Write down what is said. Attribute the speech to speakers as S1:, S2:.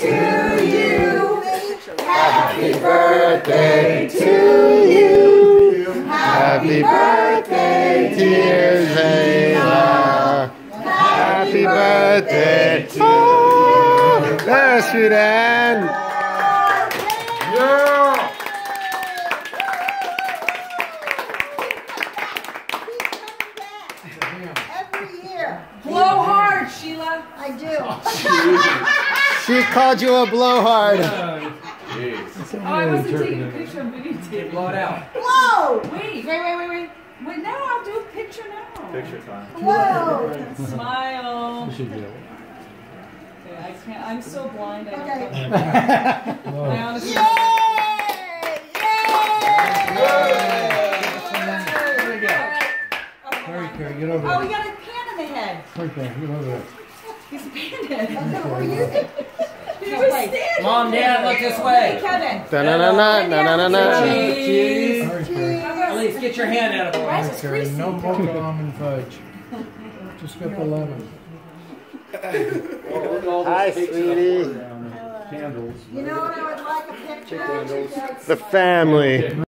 S1: to you. Happy birthday to you.
S2: Happy birthday, dear Sheila. Happy birthday to you. There's sweet Ann.
S1: Yeah.
S3: Every year.
S4: Blow hard, Sheila.
S3: I do.
S2: She called you a blowhard.
S4: Oh, I wasn't taking a picture of videotape.
S5: Blow it out.
S3: Whoa!
S4: Wait, wait, wait, wait, wait. Wait, now I'll do a picture now.
S5: Picture time.
S3: Whoa!
S4: Smile.
S6: You should do it.
S4: Okay, I can't. I'm so blind. I don't
S3: Okay.
S4: I honestly.
S3: Yay!
S6: Hurry, Carrie, get over
S4: Oh, we got a pan in the head.
S6: Hurry, Carrie, get over there.
S4: He's a pan head.
S3: That's what we're using?
S4: He was standing.
S5: Mom, Dad, look this way.
S4: Kevin.
S2: Da-na-na-na, na-na-na-na.
S5: Cheese.
S6: Hurry, Carrie.
S5: At least get your hand out of the way.
S4: Why is
S6: Hurry,
S4: this
S6: No mocha almond fudge. Just got the lemon.
S2: Hi, sweetie.
S6: Candles.
S3: You know what I would like a picture?
S2: The family.